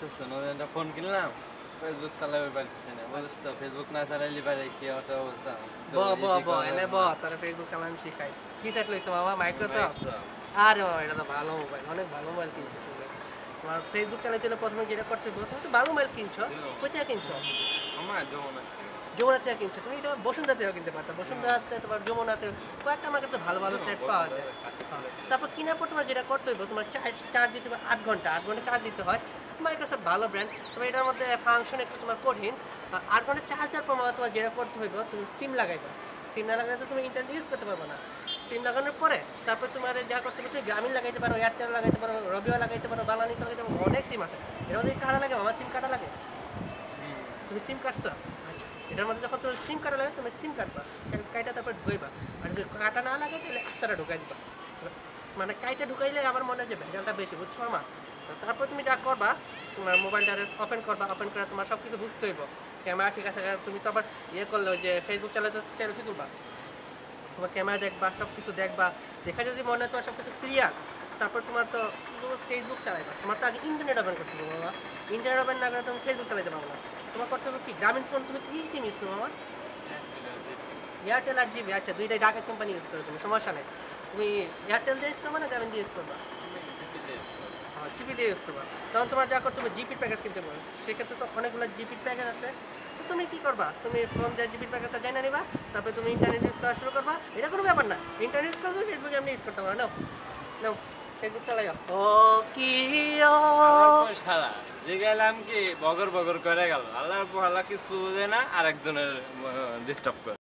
বুঝতেছো নতুন একটা ফোন কিনলাম ফেসবুক চালাবে পারতেছি না বুঝছ তো? ফেসবুক না চালাইলে পারে কি একটা অবস্থা? ব ব ব এনে ব তারা ফেসবুক চালানো শিখাই। কি সেট লইছো মামা? মাইক্রোসফট আরে এটা তো ভালো মোবাইল অনেক ভালো মোবাইল কিনছো তুমি। তোমার ফেসবুক চালাইতে হলে প্রথমে যেটা হবে তুমি তো ভালো মোবাইল কিনছো? কোথায় কিনছো? আমার যমুনা যমুনা থেকে কিনছো? তুমি এটা বসুন্ধরা থেকেও কিনতে পারতো। বসুন্ধরাতে তোমার যমুনাতে কয়েকটা মার্কেটে ভালো ভালো সেট পাওয়া যায়। তারপর কেনার পর তোমার যেটা করতে হবে তোমার চার্জ চার্জ দিতে হবে আট ঘণ্টা আট ঘণ্টা চার্জ দিতে হয়। মাইক্রোসফট ভালো ব্র্যান্ড তবে এটার মধ্যে ফাংশন একটু তোমার কঠিন। আর আট ঘণ্টা চার্জ দেওয়ার পর তোমার যেটা করতে হইব, তুমি সিম লাগাইবা। সিম না লাগাইলে তো তুমি ইন্টারনেট ইউজ করতে পারবে না। সিম লাগানোর পরে তারপর তোমার যা করতে হবে, তুমি গ্রামীণ লাগাইতে পারো এয়ারটেল লাগাইতে পারো রবিও লাগাইতে পারো বাংলানিক লাগাইতে পারো, অনেক সিম আছে। এর মধ্যে কাটা লাগে, আমার সিম কাটা লাগে। তুমি সিম কাটছো আচ্ছা এটার মধ্যে যখন তোমার সিম কাটা লাগে, তুমি সিম কাটবা কাইটা তারপর ঢুকাইবা আর যদি কাটা না লাগে, তাহলে আস্তাটা ঢুকাই দিবা। মানে কাইটা ঢুকাইলে আমার মনে হয় যে ভেজালটা বেশি, বুঝছ মা তারপর তুমি যা করবা, তোমার মোবাইলটা ওপেন করবা ওপেন করে তোমার সব কিছু বুঝতে হইব। ক্যামেরা ঠিক আছে তুমি তো আবার ইয়ে করলে যে ফেসবুক চালাতে সেলফি তুলবা। তোমার ক্যামেরা দেখবা সব কিছু দেখবা, দেখা যদি মনে হয় তোমার সব কিছু ক্লিয়ার তারপর তোমার তো ফেসবুক চালাইবা। তোমার তো আগে ইন্টারনেট ওপেন করতে হবে বাবা। ইন্টারনেট ওপেন না করে তুমি ফেসবুক চালাইতে পারব না। তোমার করতে হবে কি? গ্রামীণ ফোন তুমি কি সিম ইউজ করব আমার এয়ারটেল আর জিবি আচ্ছা দুইটাই ডাকের কোম্পানি ইউজ করো তুমি, সমস্যা নেই। তুমি এয়ারটেল দিয়ে ইউজ করবা না গ্রামীণ দিয়ে ইউজ করবা? জিপি দিয়ে ইউজ করবা। তখন তোমার যা করতে হবে জিপির প্যাকেজ কিনতে পারবে সেক্ষেত্রে তো অনেকগুলো জিপির প্যাকেজ আছে। তো তুমি কি করবা? তুমি ফোন দিয়ে জিপির প্যাকেজটা জেনে নিবা তারপরে তুমি ইন্টারনেট ইউজ করা শুরু করবা। এটা কোনো ব্যাপার না। ইন্টারনেট ইউজ করলে ফেসবুক এমনি ইউজ করতে পারো। নাও নাও ফেসবুক চালাইও। ও কি শালা যে গেলাম কি বগর বগর করে গেল। আল্লাহর পহালা কিছু বুঝে না আরেকজনের ডিস্টার্ব করে।